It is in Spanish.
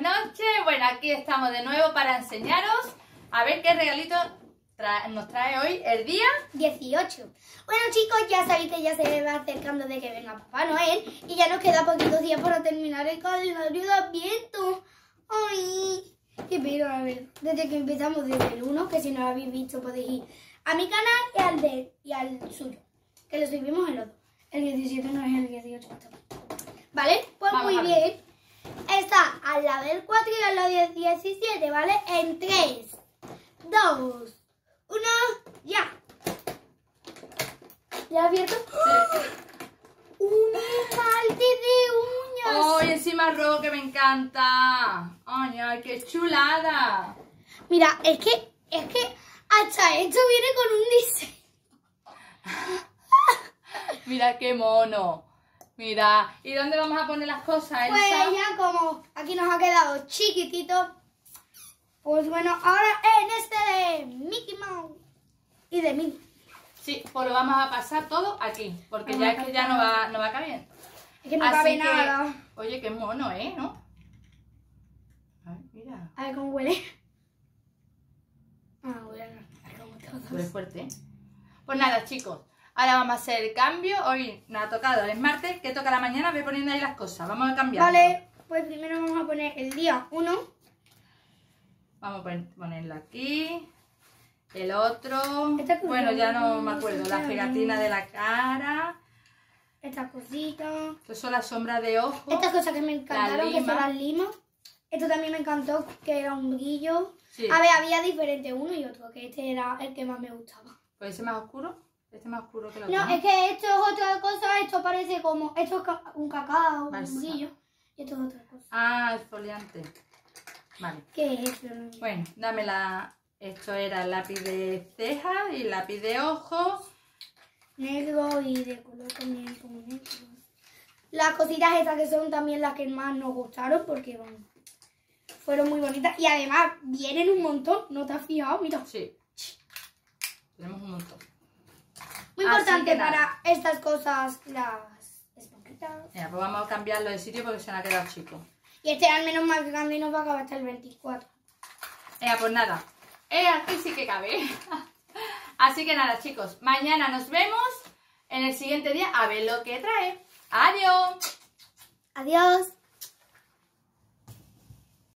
buenas noches. Bueno, aquí estamos de nuevo para enseñaros a ver qué regalito tra- nos trae hoy el día. 18. Bueno chicos, ya sabéis que ya se va acercando de que venga Papá Noel y ya nos queda poquitos días para terminar el calendario de Adviento. Ay, qué pena, a ver, desde que empezamos desde el 1, que si no lo habéis visto podéis ir a mi canal y al de y al suyo, que lo subimos en los dos. El 17 no es el 18. ¿Vale? Pues Vamos muy bien. Al lado del 4 y al lado del 17, ¿vale? En 3, 2, 1, ya. ¿Ya abierto? Un esmalte de uñas. ¡Ay, encima rojo que me encanta! ¡Ay, ay, qué chulada! Mira, es que, es que hasta esto viene con un diseño. Mira qué mono. Mira, ¿y dónde vamos a poner las cosas, Pues Elsa? ya como aquí nos ha quedado chiquitito, pues bueno, ahora en este de Mickey Mouse y de Minnie. Sí, pues lo vamos a pasar todo aquí, porque Vamos ya a es que ya no va, no va cabiendo. Es que no Así cabe que- nada. Oye, qué mono, ¿eh? ¿No? Ay, mira, A ver cómo huele. Ah, huele a huele fuerte. ¿eh? Pues nada, chicos, ahora vamos a hacer el cambio. Hoy nos ha tocado, es martes, que toca la mañana, voy poniendo ahí las cosas. Vamos a cambiar. Vale, pues primero vamos a poner el día 1. Vamos a pon- ponerlo aquí. El otro. Esta Bueno, ya no me acuerdo. La pegatina de la cara. Estas cositas. Estas son las sombras de ojo. Estas cosas que me encantaron, que son las limas. Esto también me encantó, que era un brillo. Sí. A ver, había diferente uno y otro, que este era el que más me gustaba. ¿Puede ser más oscuro? Este es más oscuro que otro. No, es que esto es otra cosa, esto parece como, esto es un cacao, un brillo, y esto es otra cosa. Ah, el foliante. Vale. ¿Qué es esto? Bueno, dame la... Esto era el lápiz de ceja y lápiz de ojo. Negro y de color también como negro. Las cositas estas que son también las que más nos gustaron porque bueno, fueron muy bonitas y además vienen un montón, ¿no te has fijado? Mira. Sí. Tenemos un montón. Muy importante para estas cosas las esponjitas. Mira, pues vamos a cambiarlo de sitio porque se me ha quedado chico. Y este al menos más grande y nos va a acabar hasta el 24. Venga, pues nada. Eh, aquí sí que cabe. Así que nada, chicos. Mañana nos vemos en el siguiente día a ver lo que trae. Adiós. Adiós.